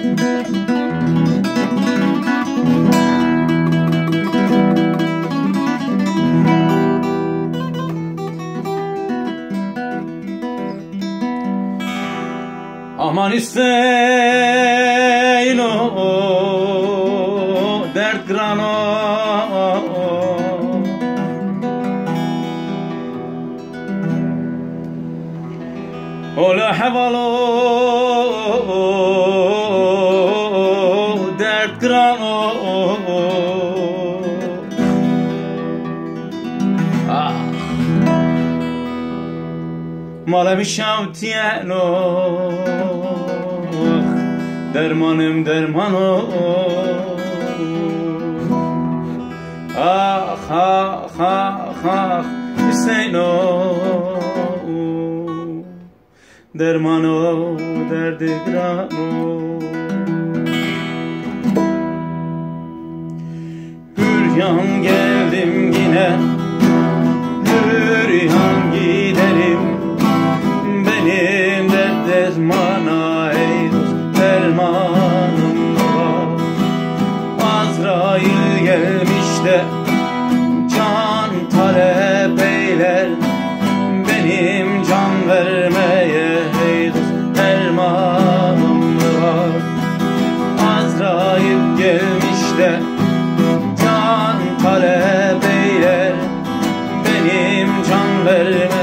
Música Aman isteyin o dert grano Ola hevalo dert Ah Derman o Ah ah ah ah Hüseyin o Derman o derdi gran o Hüryan geldim yine Benim can vermeye ey dost dermanım var. Azrail gelmiş de can talep eyler Benim can vermeye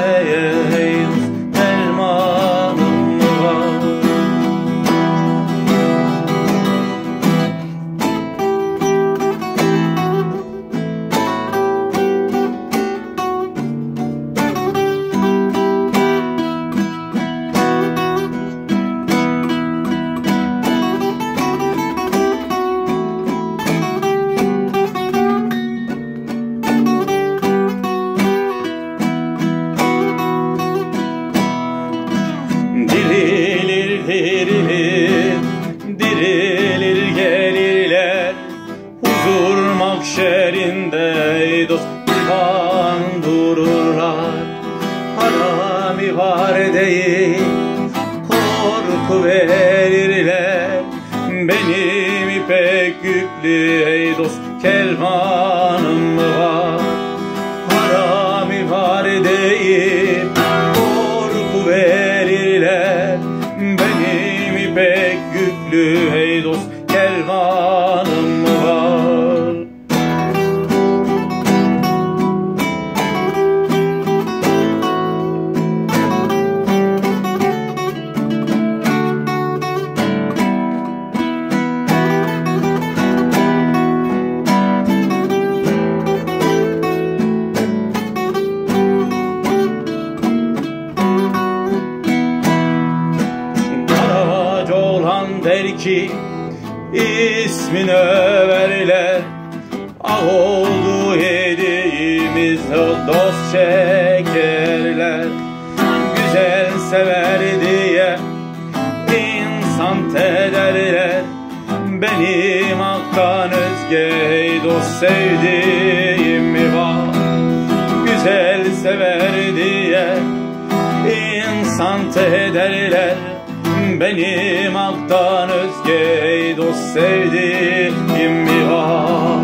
mahşerinde ey dost Divan dururlar. Harami var değil Korku verirler Benim ipek yüklü ey dost Kelvanım ki ismini överler Ah oldu yediğimiz dost şekerler. Güzel sever diye insan tederler. Benim haktan özge dost sevdiğim mi var? Güzel sever diye insan tederler Benim haktan özge dost sevdiğim mi var